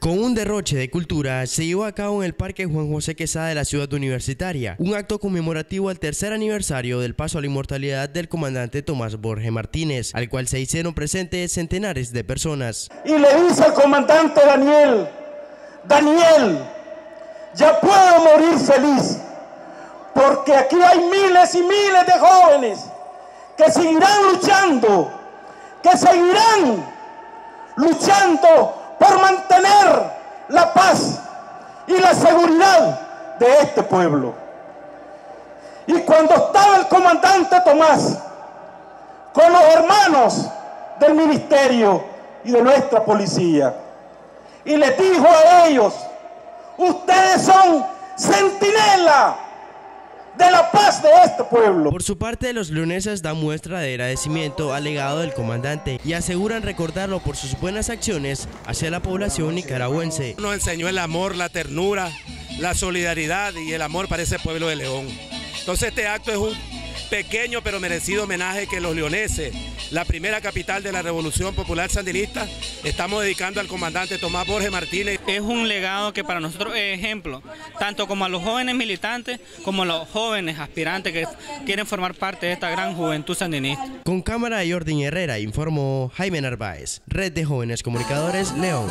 Con un derroche de cultura se llevó a cabo en el Parque Juan José Quesada de la ciudad universitaria, un acto conmemorativo al tercer aniversario del paso a la inmortalidad del comandante Tomás Borges Martínez, al cual se hicieron presentes centenares de personas. Y le dice al comandante Daniel, Daniel, ya puedo morir feliz, porque aquí hay miles y miles de jóvenes que seguirán luchando, que seguirán luchando por mantener seguridad de este pueblo. Y cuando estaba el comandante Tomás con los hermanos del ministerio y de nuestra policía, y les dijo a ellos, ustedes son centinela de la paz de este pueblo. Por su parte, los leoneses dan muestra de agradecimiento al legado del comandante y aseguran recordarlo por sus buenas acciones hacia la población nicaragüense. Nos enseñó el amor, la ternura, la solidaridad y el amor para ese pueblo de León. Entonces este acto es un pequeño pero merecido homenaje que los leoneses, la primera capital de la Revolución Popular Sandinista, estamos dedicando al comandante Tomás Borges Martínez. Es un legado que para nosotros es ejemplo, tanto como a los jóvenes militantes como a los jóvenes aspirantes que quieren formar parte de esta gran juventud sandinista. Con cámara de Jordan Herrera informó Jaime Narváez, Red de Jóvenes Comunicadores León.